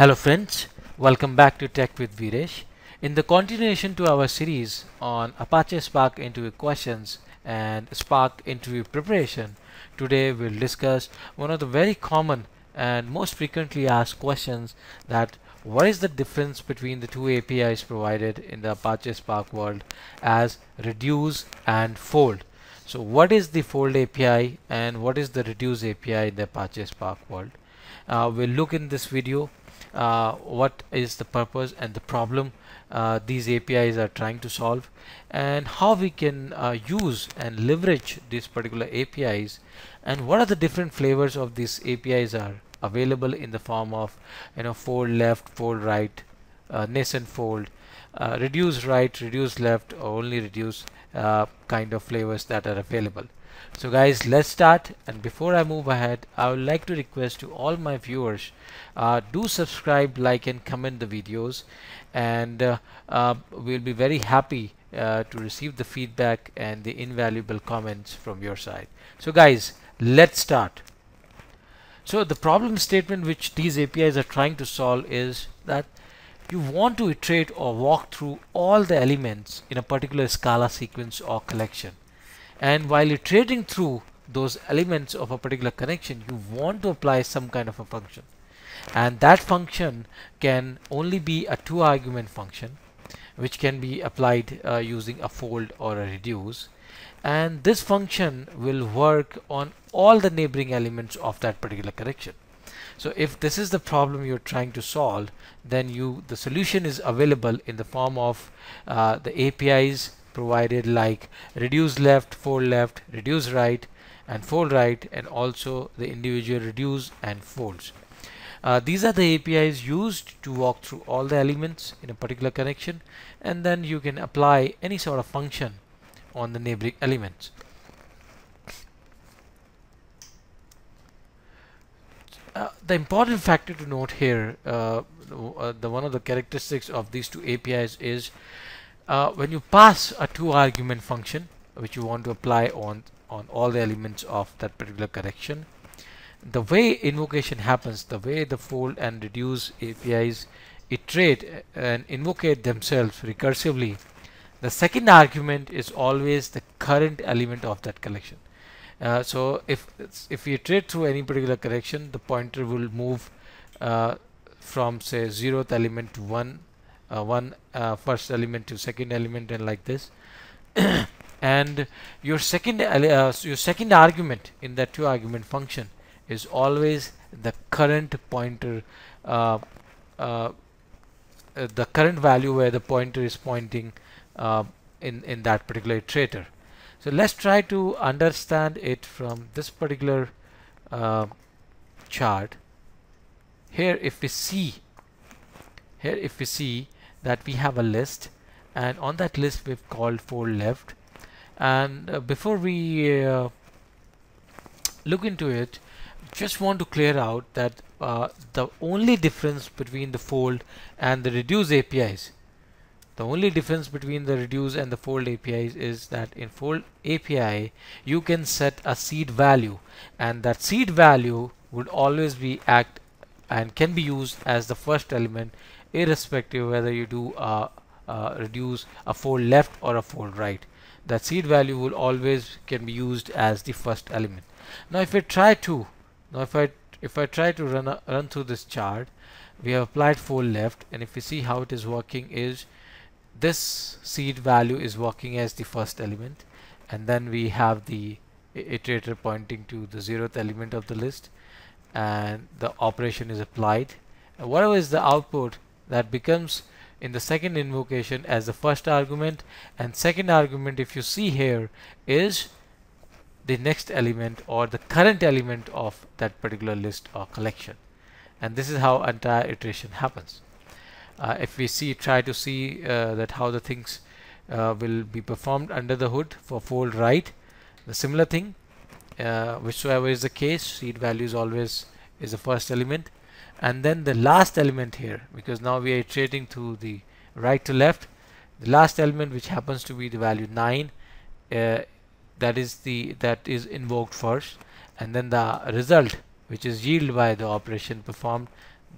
Hello friends, welcome back to Tech with Viresh. In the continuation to our series on Apache Spark interview questions and Spark interview preparation, today we'll discuss one of the very common and most frequently asked questions that what is the difference between the two APIs provided in the Apache Spark world as reduce and fold. So what is the fold API and what is the reduce API in the Apache Spark world? Uh, we'll look in this video uh, what is the purpose and the problem uh, these APIs are trying to solve and how we can uh, use and leverage these particular APIs and what are the different flavors of these APIs are available in the form of you know fold left fold right uh, nascent fold uh, reduce right reduce left or only reduce uh, kind of flavors that are available so guys let's start. And before I move ahead I would like to request to all my viewers uh, do subscribe like and comment the videos. And uh, uh, we'll be very happy uh, to receive the feedback and the invaluable comments from your side. So guys let's start. So the problem statement which these APIs are trying to solve is that you want to iterate or walk through all the elements in a particular Scala sequence or collection and while iterating through those elements of a particular collection you want to apply some kind of a function. And that function can only be a two argument function which can be applied uh, using a fold or a reduce. And this function will work on all the neighboring elements of that particular collection. So if this is the problem you're trying to solve then you the solution is available in the form of uh, the APIs provided like reduce left, fold left, reduce right and fold right and also the individual reduce and folds. Uh, these are the APIs used to walk through all the elements in a particular collection and then you can apply any sort of function on the neighboring elements. Uh, the important factor to note here, uh, uh, the one of the characteristics of these two APIs is uh, when you pass a two argument function which you want to apply on on all the elements of that particular collection the way invocation happens the way the fold and reduce APIs iterate and invocate themselves recursively the second argument is always the current element of that collection uh, so if if we iterate through any particular collection the pointer will move uh, from say zeroth element to one uh, one uh, first element to second element and like this. And your second uh, your second argument in that two argument function is always the current pointer uh, uh, uh, the current value where the pointer is pointing in in that particular iterator. So let's try to understand it from this particular chart. Here if we see here if we see that we have a list and on that list we've called fold left. And uh, before we uh, look into it just want to clear out that uh, the only difference between the fold and the reduce APIs the only difference between the reduce and the fold APIs is that in fold API you can set a seed value and that seed value would always be act and can be used as the first element irrespective whether you do a, a reduce a fold left or a fold right. That seed value will always can be used as the first element. Now if I try to now if I if I try to run a, run through this chart we have applied fold left and if we see how it is working is this seed value is working as the first element and then we have the iterator pointing to the zeroth element of the list and the operation is applied. And whatever is the output that becomes in the second invocation as the first argument. And second argument if you see here is the next element or the current element of that particular list or collection. And this is how entire iteration happens. Uh, if we see try to see uh, that how the things uh, will be performed under the hood for fold right the similar thing uh, whichsoever is the case seed value is always is the first element and then the last element here because now we are iterating to the right to left the last element which happens to be the value 9 uh, that is the that is invoked first. And then the result which is yielded by the operation performed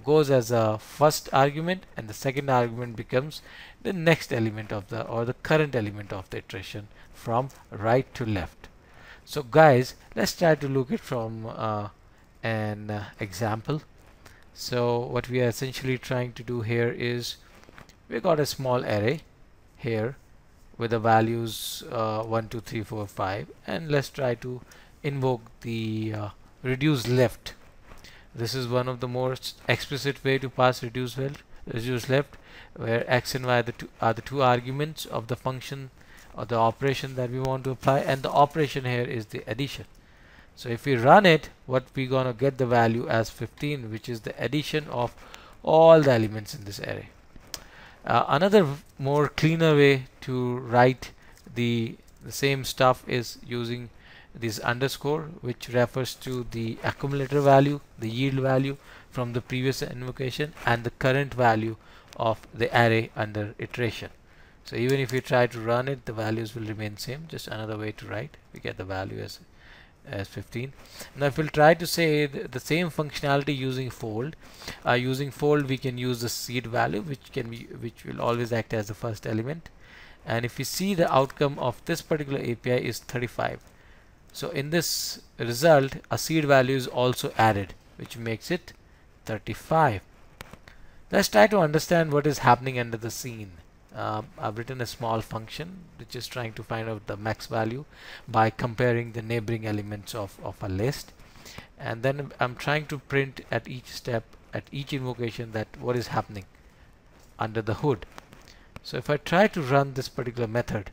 goes as a first argument and the second argument becomes the next element of the or the current element of the iteration from right to left. So guys let's try to look it from uh, an uh, example so what we are essentially trying to do here is we got a small array here with the values uh, 1 2 3 4 5 and let's try to invoke the uh, reduce left. This is one of the most explicit way to pass reduce left reduce left where x and y are the two, are the two arguments of the function or the operation that we want to apply and the operation here is the addition so if we run it what we're gonna get the value as 15 which is the addition of all the elements in this array. Uh, another more cleaner way to write the the same stuff is using this underscore which refers to the accumulator value the yield value from the previous invocation and the current value of the array under iteration. So even if we try to run it the values will remain same just another way to write we get the value as as 15 now if we'll try to say the, the same functionality using fold uh, using fold we can use the seed value which can be which will always act as the first element. And if we see the outcome of this particular API is 35 so in this result a seed value is also added which makes it 35 let's try to understand what is happening under the scene uh, I've written a small function which is trying to find out the max value by comparing the neighboring elements of, of a list. And then I'm trying to print at each step at each invocation that what is happening under the hood. So if I try to run this particular method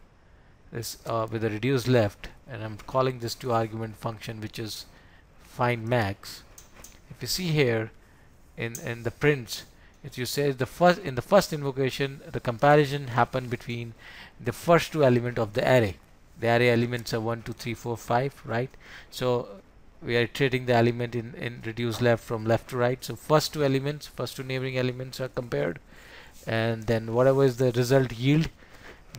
this uh, with a reduce left and I'm calling this two argument function which is find max. If you see here in in the prints it you say the first in the first invocation the comparison happened between the first two element of the array. The array elements are 1 2 3 4 5 right? So we are iterating the element in in reduce left from left to right. So first two elements first two neighboring elements are compared. And then whatever is the result yield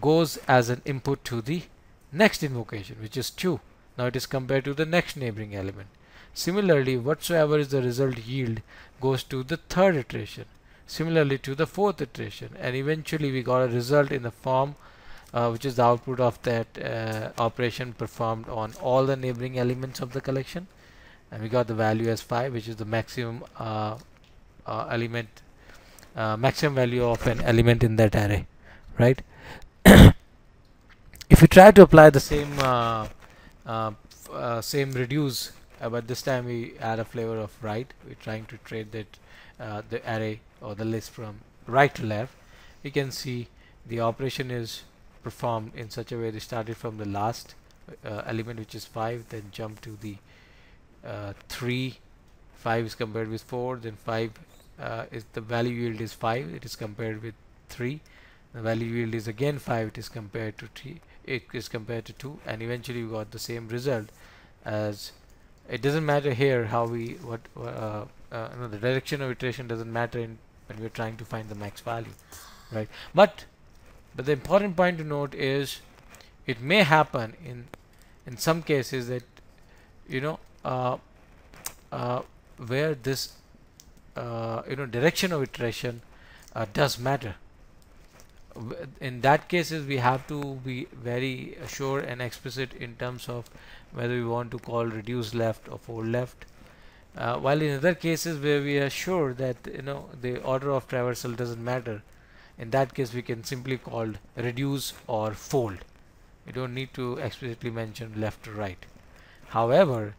goes as an input to the next invocation which is 2 now it is compared to the next neighboring element. Similarly whatsoever is the result yield goes to the third iteration similarly to the fourth iteration and eventually we got a result in the form uh, which is the output of that uh, operation performed on all the neighboring elements of the collection. And we got the value as 5 which is the maximum uh, uh element uh, maximum value of an element in that array right? If you try to apply the same uh, same reduce but this time we add a flavor of right we're trying to trade that the array or the list from right to left you can see the operation is performed in such a way they started from the last uh, element which is 5 then jump to the uh, 3 5 is compared with 4 then 5 uh, is the value yield is 5 it is compared with 3 the value yield is again 5 it is compared to 3 it is compared to 2 and eventually we got the same result as it doesn't matter here how we what uh, the direction of iteration doesn't matter in when we're trying to find the max value right? But but the important point to note is it may happen in in some cases that you know uh, uh, where this uh, you know direction of iteration uh, does matter. In that cases we have to be very sure and explicit in terms of whether we want to call reduce left or fold left uh, while in other cases where we are sure that you know the order of traversal doesn't matter in that case we can simply call reduce or fold. We don't need to explicitly mention left or right. However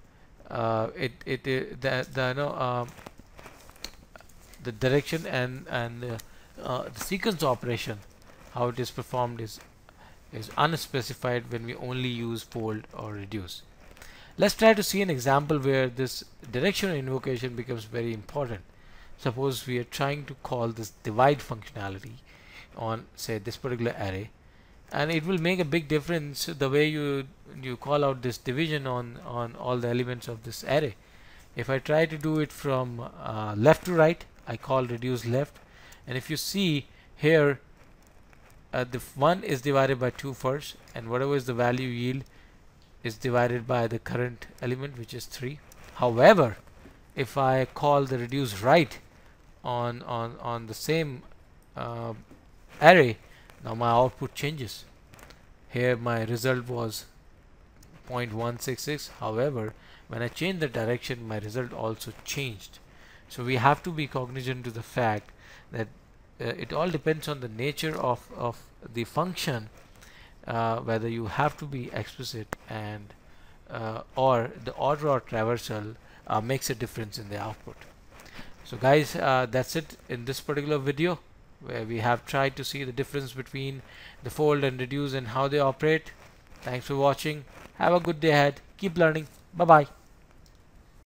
uh, it, it, it the, the you know um, the direction and and uh, uh, the sequence operation how it is performed is is unspecified when we only use fold or reduce Let's try to see an example where this directional invocation becomes very important. Suppose we are trying to call this divide functionality on say this particular array and it will make a big difference the way you you call out this division on on all the elements of this array if I try to do it from uh, left to right I call reduce left and if you see here uh, the 1 is divided by 2 first and whatever is the value yield is divided by the current element which is 3 however if I call the reduce right on on on the same uh, array now my output changes. Here my result was 0.166 however when I change the direction my result also changed. So we have to be cognizant to the fact that uh, it all depends on the nature of, of the function uh, whether you have to be explicit and uh, or the order or traversal uh, makes a difference in the output. So guys uh, that's it in this particular video where we have tried to see the difference between the fold and reduce and how they operate. Thanks for watching. Have a good day ahead. Keep learning. Bye bye